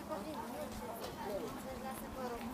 acoperiți. Să-ți lasă părul.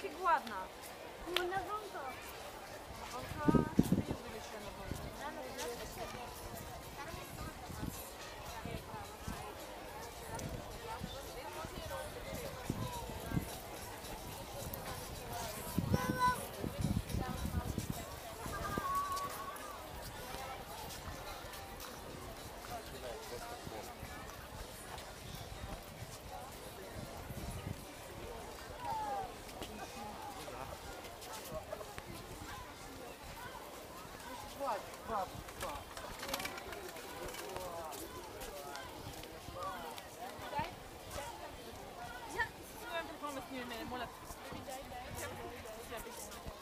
фигу ну, одна. Ja, byłem ten pomysł, nie wiem, molet. A,